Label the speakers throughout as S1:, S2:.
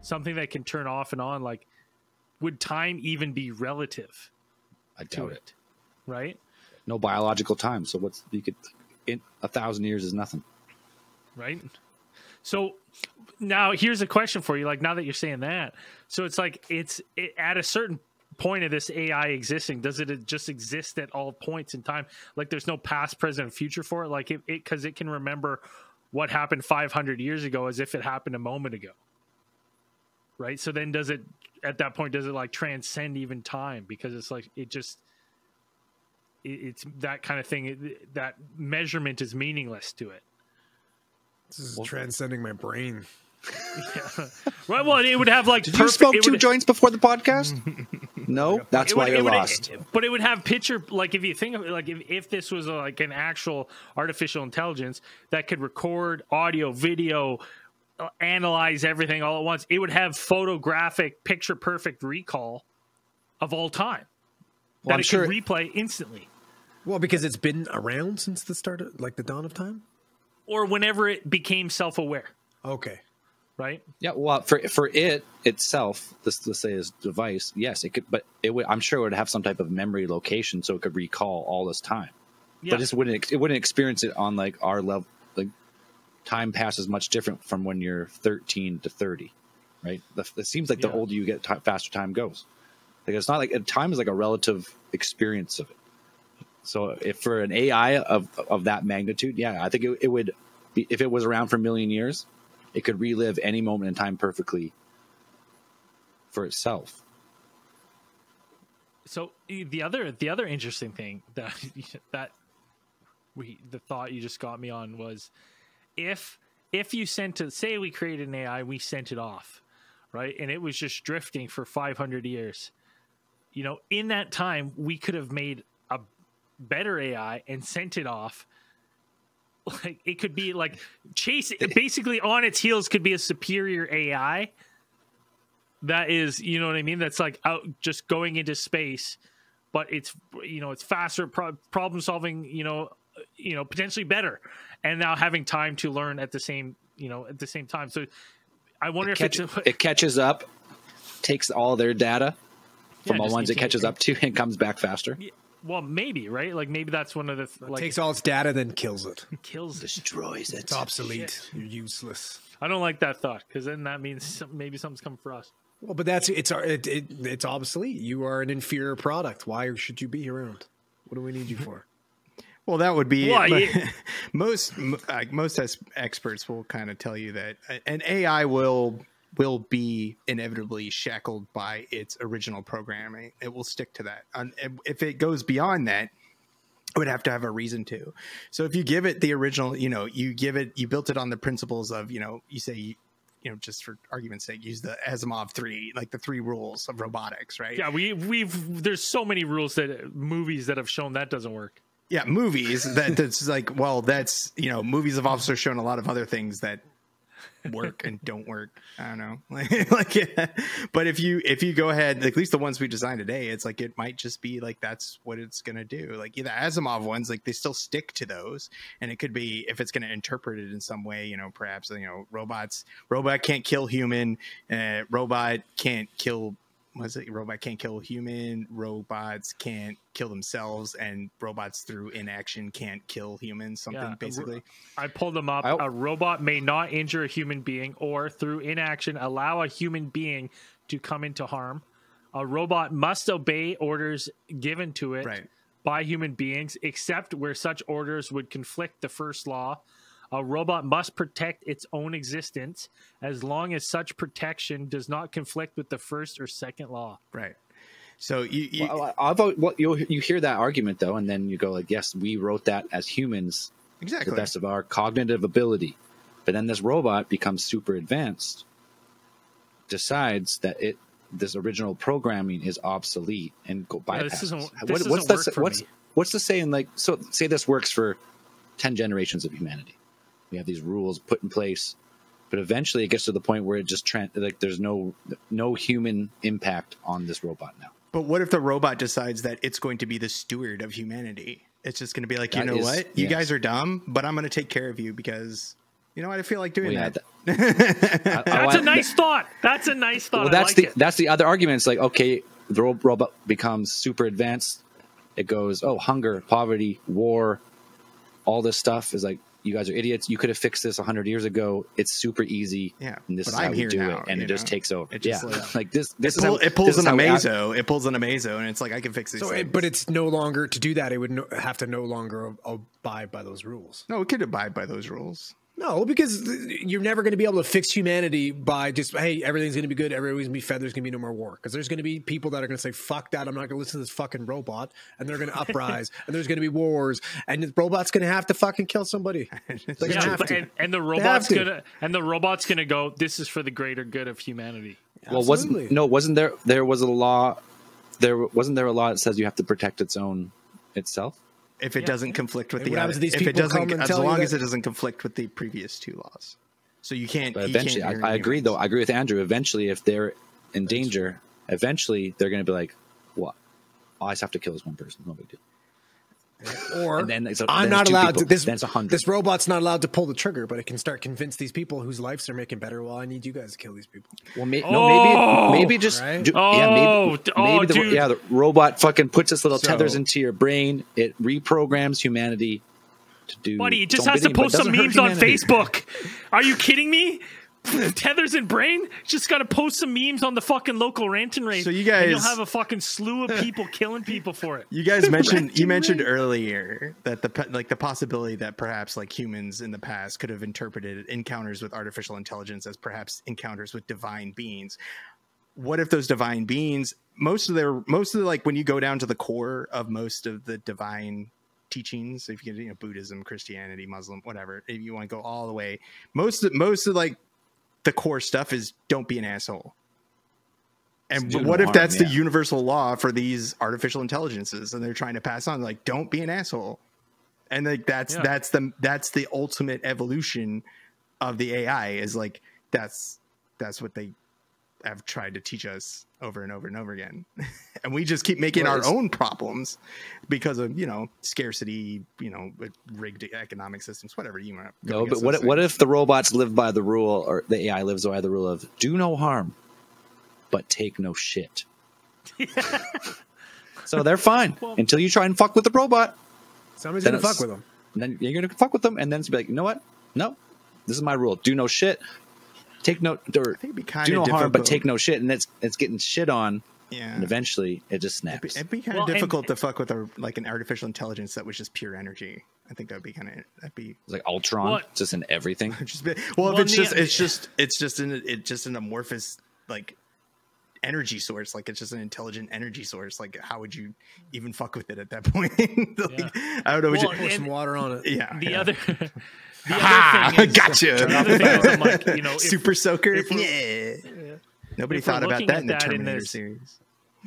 S1: something that can turn off and on, like would time even be relative
S2: I
S1: to
S2: doubt it.
S1: it? Right?
S2: No biological time. So what's you could in a thousand years is nothing.
S1: right? So now here's a question for you. Like now that you're saying that, so it's like it's it, at a certain point of this AI existing, does it just exist at all points in time? Like there's no past, present, and future for it. Like it because it, can remember what happened 500 years ago as if it happened a moment ago. Right. So then does it at that point does it like transcend even time because it's like it just it, it's that kind of thing it, that measurement is meaningless to it
S3: This is transcending my brain.
S1: Yeah. Well, well, it would have like.
S2: Did you smoke two
S1: would-
S2: joints before the podcast? no, that's
S1: it
S2: why
S1: would-
S2: you're
S1: it would-
S2: lost.
S1: but it would have picture like if you think of it, like if, if this was a, like an actual artificial intelligence that could record audio, video, analyze everything all at once, it would have photographic, picture perfect recall of all time
S2: Well,
S1: that
S2: I'm
S1: it
S2: sure-
S1: could replay instantly.
S3: Well, because it's been around since the start of like the dawn of time.
S1: Or whenever it became self-aware,
S3: Okay.
S1: right?
S2: Yeah, well, for for it itself, this let's say this device, yes, it could, but it would. I'm sure it would have some type of memory location, so it could recall all this time.
S1: Yeah.
S2: But it just wouldn't. It wouldn't experience it on like our level. Like time passes much different from when you're 13 to 30, right? The, it seems like the
S1: Yeah.
S2: older you get, faster time goes. Like it's not like time is like a relative experience of it. So if for an AI of of that magnitude, yeah, I think it, it would. Be, if it was around for a million years, it could relive any moment in time perfectly for itself.
S1: So the other the other interesting thing that that we the thought you just got me on was if if you sent to say we created an AI we sent it off right? And it was just drifting for 500 years. You know in that time we could have made a better AI and sent it off. Like it could be like chase basically on its heels could be a superior AI that is you know what i mean? That's like out just going into space but it's you know it's faster pro- problem solving you know you know potentially better and now having time to learn at the same you know at the same time so i wonder if
S2: Catch,
S1: it's a,
S2: it catches up, takes all their data
S1: Yeah,
S2: from all ones it
S1: keep-
S2: catches up to, and comes back faster.
S1: well maybe right like maybe that's one of the th- like
S3: Takes all its data, then kills it.
S1: kills it.
S2: Destroys it.
S3: It's obsolete. You're useless.
S1: i don't like that thought because then that means some, maybe something's coming for us
S3: Well, but that's it's it, it, it's obsolete. You are an inferior product. Why should you be around? What do we need you for?
S4: Well, that would be
S1: Well, yeah.
S4: most most experts will kind of tell you that uh, a- an AI will will be inevitably shackled by its original programming. It will stick to that. And if it goes beyond that, it would have to have a reason to. So if you give it the original, you know, you give it, you built it on the principles of, you know, you say, you know, just for argument's sake, use the Asimov three, like the three rules of robotics, right?
S1: yeah we we've there's so many rules that movies that have shown that doesn't work
S4: yeah movies that that's like well that's you know movies have also shown a lot of other things that work and don't work. I don't know. Like, like yeah. but if you if you go ahead at least the ones we designed today it's like it might just be like that's what it's to do. Like the asimov ones like they still stick to those. And it could be if it's to interpret it in some way you know perhaps you know robots robot can't kill human uh, robot can't kill was it robot can't kill a human robots can't kill themselves and robots through inaction can't kill humans something
S1: Yeah,
S4: basically
S1: I pulled them up.
S2: I-
S1: A robot may not injure a human being or, through inaction, allow a human being to come into harm. A robot must obey orders given to it
S4: Right.
S1: by human beings, except where such orders would conflict the first law. A robot must protect its own existence as long as such protection does not conflict with the first or second law.
S4: right so you, you
S2: Well, I- I've, well, you you hear that argument though, and then you go like, yes, we wrote that as humans to
S4: exactly
S2: the best of our cognitive ability, but then this robot becomes super advanced, decides that it this original programming is obsolete and go
S1: Yeah,
S2: bypass.
S1: this doesn't-
S2: What- what's
S1: doesn't
S2: the, what's
S1: me.
S2: what's the saying like? So say this works for ten generations of humanity. We have these rules put in place, but eventually it gets to the point where it just tran like there's no no human impact on this robot now.
S4: but what if the robot decides that it's going to be the steward of humanity it's just going to be like you
S2: That
S4: know
S2: is-
S4: what you
S2: yes.
S4: guys are dumb but i'm going to take care of you because You know what? I feel like doing
S2: Well, yeah,
S4: that.
S2: I- I
S1: That's a
S2: like-
S1: nice thought. That's a nice thought.
S2: Well, that's
S1: like
S2: the
S1: it.
S2: that's the other argument. It's like okay, the robot becomes super advanced. It goes, oh, hunger, poverty, war, all this stuff is like you guys are idiots. You could have fixed this hundred years ago. It's super easy.
S4: Yeah,
S2: and this
S4: but
S2: is
S4: I'm
S2: we
S4: here
S2: do
S4: now,
S2: it, and
S4: you
S2: it just
S4: know?
S2: takes over.
S4: It just,
S2: yeah,
S4: like-
S2: like this. This
S4: It,
S2: is
S4: pull,
S2: how,
S4: it pulls
S2: this
S4: an
S2: how we act.
S4: amazo. It pulls an amazo, and it's like I can fix these.
S3: So, it, but it's no longer to do that. It would no, have to no longer abide by those rules.
S4: no, it could abide by those rules.
S3: No, because you're never going to be able to fix humanity by just hey, everything's going to be good, everything's going to be fed. There's going to be no more war because there's going to be people that are going to say fuck that. I'm not going to listen to this fucking robot, and they're going to uprise, and there's going to be wars, and the robot's going to have to fucking kill somebody. They're going to
S1: Yeah,
S3: have to.
S1: and, and the
S3: have
S1: robot's
S3: to.
S1: gonna and the robot's gonna go. This is for the greater good of humanity.
S2: Well, wasn't no, wasn't there? There was a law. There wasn't there a law that says you have to protect its own itself.
S4: If it doesn't conflict with
S3: And
S4: the other,
S3: if these
S4: if it doesn't, as long as it doesn't conflict with the previous two laws. So you can't.
S2: But
S4: you can't
S2: eventually, I, I agree though. I agree with Andrew. Eventually, if they're in danger, eventually they're going to be like, "What? I just have to kill this one person. No big deal."
S3: Or
S2: And then it's a-
S3: I'm not allowed
S2: people.
S3: to. This
S2: Then a hundred.
S3: this robot's not allowed to pull the trigger, but it can start convince these people whose lives are making better. Well, I need you guys to kill these people.
S2: Well, may,
S1: Oh!
S2: no, maybe oh! maybe just
S3: Right?
S2: do, yeah,
S1: Oh,
S2: maybe,
S1: oh,
S2: maybe the,
S1: oh,
S2: yeah the robot fucking puts its little
S3: So-
S2: tethers into your brain. It reprograms humanity to do.
S1: Buddy, it just has to post some memes on. Facebook. Are you kidding me? Tethers and brain just got to post some memes on the fucking local rant and rave.
S4: So you
S1: and you'll have a fucking slew of people killing people for it.
S4: You guys mentioned you mentioned earlier that the like the possibility that perhaps like humans in the past could have interpreted encounters with artificial intelligence as perhaps encounters with divine beings. What if those divine beings most of their most of the like when you go down to the core of most of the divine teachings if you get you know Buddhism, Christianity, Muslim, whatever, if you want to go all the way, most of most of like the core stuff is don't be an asshole. And what if
S2: harm,
S4: that's the universal law for these artificial intelligences and they're trying to pass on like don't be an asshole. And like that's
S1: Yeah.
S4: that's the that's the ultimate evolution of the AI is like that's that's what they have tried to teach us over and over and over again. and we just keep making our own problems because of, you know, scarcity, you know, rigged economic systems, whatever you want.
S2: No, but what what if the robots live by the rule, or the AI lives by the rule of do no harm, but take no shit? so they're fine until you try and fuck with the robot.
S3: Somebody's going to fuck with them.
S2: And then you're gonna fuck with them, and then it's be like, you know what? No, this is my rule. Do no shit. Take no or
S4: be
S2: do no harm, but take no shit. And it's it's getting shit on,
S4: yeah.
S2: and eventually it just
S4: It'd be,
S2: snaps.
S4: it'd be kind
S1: Well,
S4: of
S1: and-
S4: difficult to fuck with a like an artificial intelligence that was just pure energy. I think that would be kind of that'd be
S2: It's like Ultron,
S1: What?
S2: just in everything.
S4: just be, well,
S1: Well,
S4: if it's
S1: the-
S4: just it's just it's just an it's just an amorphous like energy source like it's just an intelligent energy source like how would you even fuck with it at that point like, i don't know what
S1: Well,
S4: you,
S3: Pour
S1: And-
S3: some water on it.
S4: yeah
S1: The
S4: yeah.
S1: other, the other thing is,
S4: gotcha.
S1: The other thing is, I'm like, you know, if,
S4: super soaker
S1: if we're-
S4: yeah nobody
S1: if
S4: thought about that in the
S1: that in
S4: terminator
S1: this-
S4: series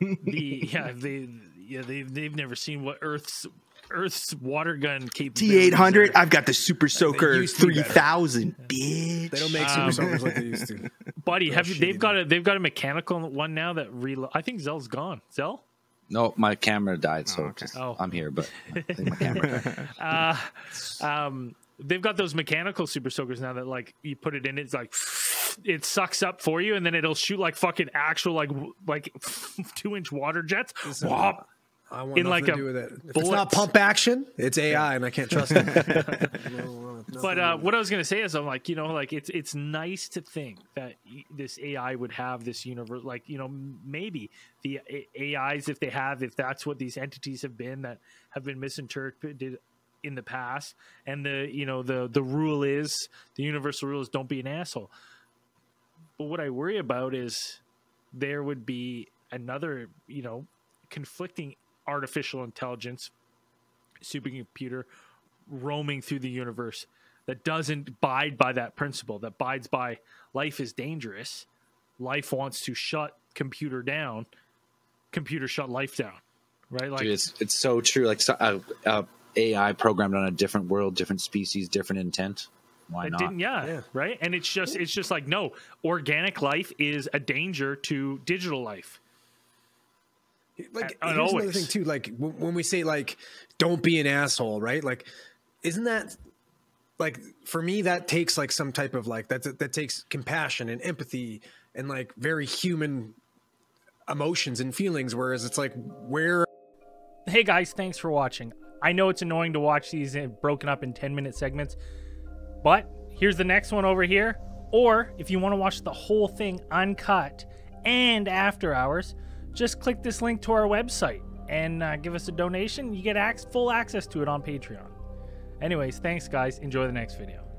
S1: the yeah they yeah they they've never seen what Earth's Earth's water gun capabilities.
S4: t800 i've got the super soaker
S3: used to be better.
S4: 3000 bitch
S3: They don't make
S1: Um,
S3: super soakers like they used to.
S1: buddy. Have you? They've got a they've got a mechanical one now that reload. I think Zell's gone. Zell.
S2: No, my camera died, so
S4: okay.
S2: just-
S1: Oh.
S2: I'm here, but I think my camera died.
S1: um, they've got those mechanical super soakers now that like you put it in, it's like it sucks up for you, and then it'll shoot like fucking actual like like two inch water jets. Whop.
S3: I want
S1: In like
S3: to
S1: a
S3: do with it. If it's not pump action, it's AI, and I can't trust it.
S1: But uh, what I was gonna say is, I'm like, you know, like it's it's nice to think that this AI would have this universe, like you know, maybe the AIs, if they have, if that's what these entities have been that have been misinterpreted in the past, and the you know the the rule is the universal rule is don't be an asshole. But what I worry about is there would be another, you know, conflicting artificial intelligence supercomputer roaming through the universe that doesn't abide by that principle that abides by life is dangerous life wants to shut computer down computer shut life down right like
S2: Dude, it's it's so true. Like so, uh, uh, AI programmed on a different world, different species, different intent. Why
S1: it
S2: not?
S1: didn't yeah,
S3: Yeah.
S1: right and it's just it's just like no organic life is a danger to digital life
S3: like
S1: And
S3: here's another
S1: always.
S3: thing too. Like w- when we say like, don't be an asshole, right? Like, isn't that like for me that takes like some type of like that that takes compassion and empathy and like very human emotions and feelings whereas it's like where
S1: Hey guys, thanks for watching. I know it's annoying to watch these broken up in 10 minute segments, but here's the next one over here. Or if you want to watch the whole thing uncut and after hours, just click this link to our website and uh, give us a donation. You get ac- full access to it on Patreon. Anyways, thanks guys. Enjoy the next video.